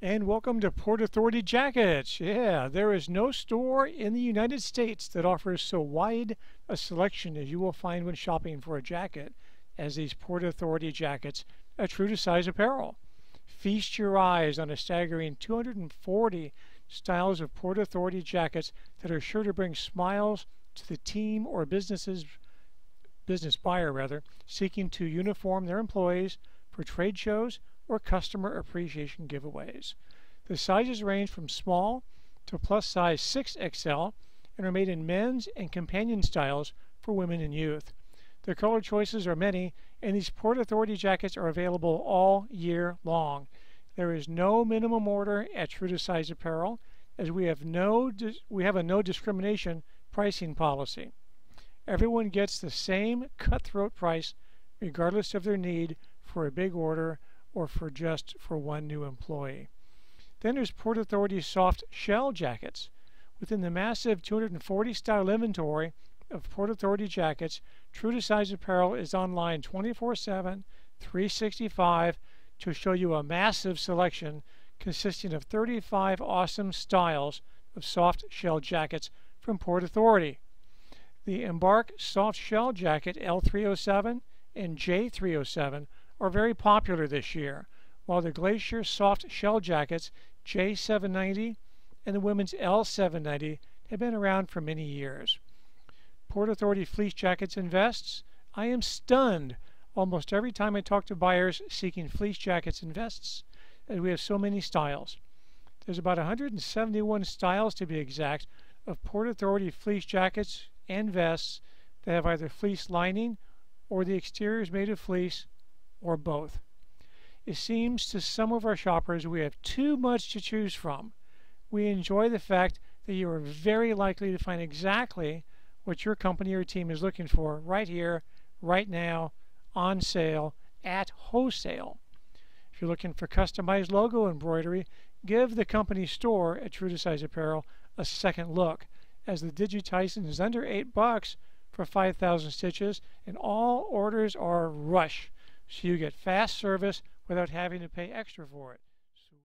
And welcome to Port Authority Jackets. Yeah, there is no store in the United States that offers so wide a selection as you will find when shopping for a jacket as these Port Authority jackets, a true to size apparel. Feast your eyes on a staggering 240 styles of Port Authority jackets that are sure to bring smiles to the team or businesses business buyer rather seeking to uniform their employees for trade shows or customer appreciation giveaways. The sizes range from small to plus size 6XL and are made in men's and companion styles for women and youth. The color choices are many, and these Port Authority jackets are available all year long. There is no minimum order at True to Size Apparel, as we have no we have a no discrimination pricing policy. Everyone gets the same cutthroat price regardless of their need for a big order or for just for one new employee. Then there's Port Authority soft shell jackets. Within the massive 240 style inventory of Port Authority jackets, True to Size Apparel is online 24 7, 365 to show you a massive selection consisting of 35 awesome styles of soft shell jackets from Port Authority. The Embark soft shell jacket L307 and J307 are very popular this year, while the Glacier soft shell jackets J790 and the women's L790 have been around for many years. Port Authority fleece jackets and vests. I am stunned almost every time I talk to buyers seeking fleece jackets and vests, as we have so many styles. There's about 171 styles to be exact of Port Authority fleece jackets and vests that have either fleece lining or the exterior is made of fleece or both. It seems to some of our shoppers we have too much to choose from. We enjoy the fact that you are very likely to find exactly what your company or team is looking for right here, right now, on sale, at wholesale. If you're looking for customized logo embroidery, give the company store at True to Size Apparel a second look, as the digitizing is under 8 bucks for 5,000 stitches, and all orders are rush so you get fast service without having to pay extra for it.